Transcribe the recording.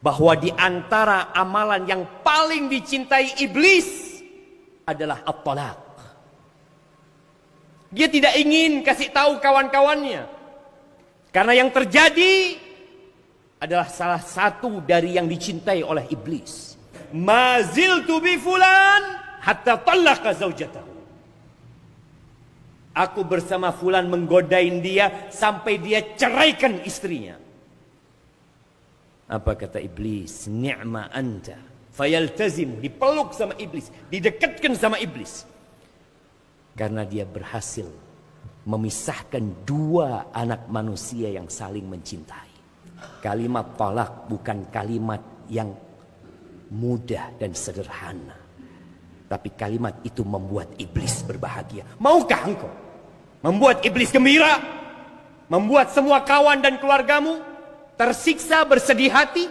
bahwa di antara amalan yang paling dicintai iblis adalah at-talaq. Dia tidak ingin kasih tahu kawan-kawannya. Karena yang terjadi adalah salah satu dari yang dicintai oleh iblis. Mazil tu bi fulan hatta talaqa zaujatahu. Aku bersama fulan menggodain dia sampai dia ceraikan istrinya. Apa kata iblis? Ni'ma anta. Fayaltazim. Dipeluk sama iblis. Didekatkan sama iblis. Karena dia berhasil memisahkan dua anak manusia yang saling mencintai. Kalimat talak bukan kalimat yang mudah dan sederhana. Tapi kalimat itu membuat iblis berbahagia. Maukah engkau membuat iblis gembira? Membuat semua kawan dan keluargamu tersiksa bersedih hati?